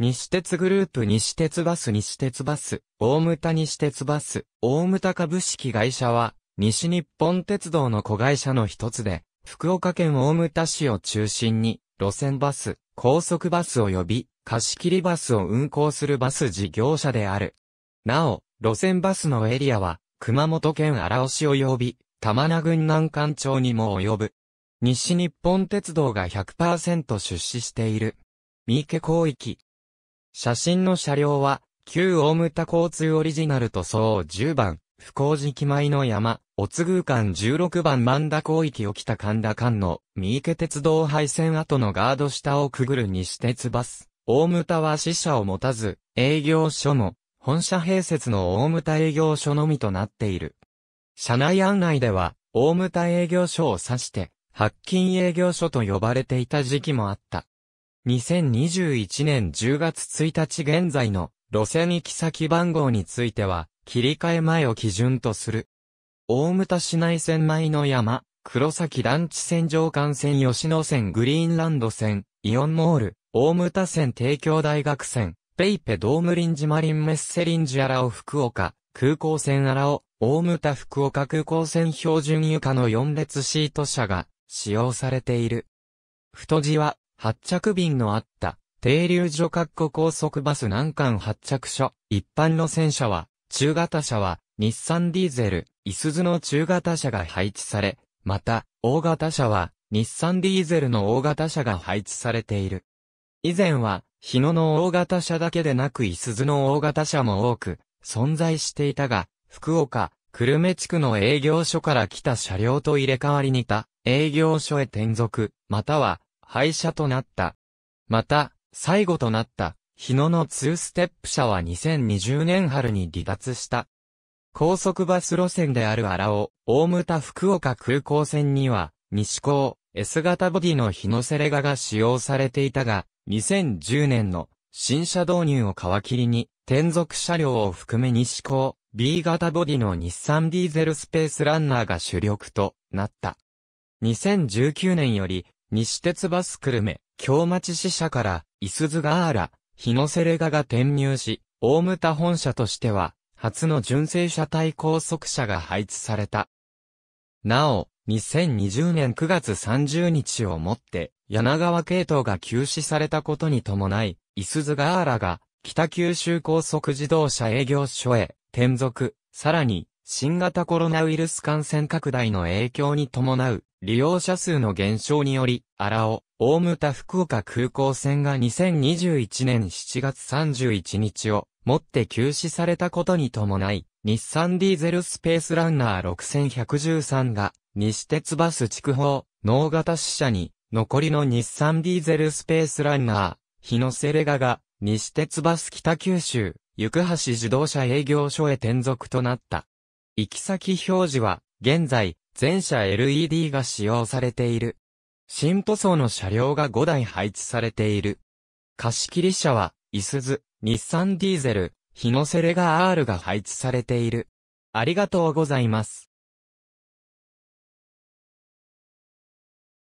西鉄グループ西鉄バス西鉄バス、大牟田西鉄バス、大牟田株式会社は、西日本鉄道の子会社の一つで、福岡県大牟田市を中心に、路線バス、高速バス及び、貸切バスを運行するバス事業者である。なお、路線バスのエリアは、熊本県荒尾市及び、玉名郡南関町にも及ぶ。西日本鉄道が100%出資している。三池広域。写真の車両は、旧大牟田交通オリジナル塗装10番、不幸時前の山、おつぐ間16番万田広域を北神田間の三池鉄道廃線跡のガード下をくぐる西鉄バス。大牟田は支社を持たず、営業所も、本社併設の大牟田営業所のみとなっている。車内案内では、大牟田営業所を指して、発金営業所と呼ばれていた時期もあった。2021年10月1日現在の路線行き先番号については、切り替え前を基準とする。大牟田市内線前の山、黒崎団地線上幹線吉野線グリーンランド線、イオンモール、大牟田線帝京大学線、ペイペドームリンジマリンメッセリンジアラオ福岡、空港線アラオ、大牟田福岡空港線標準床の4列シート車が使用されている。太字は発着便のあった、停留所括弧高速バス南関発着所、一般路線車は、中型車は、日産ディーゼル、イスズの中型車が配置され、また、大型車は、日産ディーゼルの大型車が配置されている。以前は、日野の大型車だけでなくイスズの大型車も多く、存在していたが、福岡、久留米地区の営業所から来た車両と入れ替わりにた、営業所へ転属、または、廃車となった。また、最後となった、日野の2ステップ車は2020年春に離脱した。高速バス路線である荒尾、大牟田福岡空港線には、西高、S 型ボディの日野セレガが使用されていたが、2010年の新車導入を皮切りに、転属車両を含め西高、B 型ボディの日産ディーゼルスペースランナーが主力となった。2019年より西鉄バス久留米、京町支社から、いすずガーラ、日野セレガが転入し、大牟田本社としては、初の純正車体高速車が配置された。なお、2020年9月30日をもって、柳川系統が休止されたことに伴い、いすずガーラが、北九州高速自動車営業所へ転属、さらに、新型コロナウイルス感染拡大の影響に伴う利用者数の減少により、荒尾、大牟田福岡空港線が2021年7月31日をもって休止されたことに伴い、日産ディーゼルスペースランナー6113が、西鉄バス筑豊、能型支社に、残りの日産ディーゼルスペースランナー、日野セレガが、西鉄バス北九州、行橋自動車営業所へ転属となった。行き先表示は、現在、全車 LED が使用されている。新塗装の車両が5台配置されている。貸切車は、イスズ、日産ディーゼル、日野セレガ R が配置されている。ありがとうございます。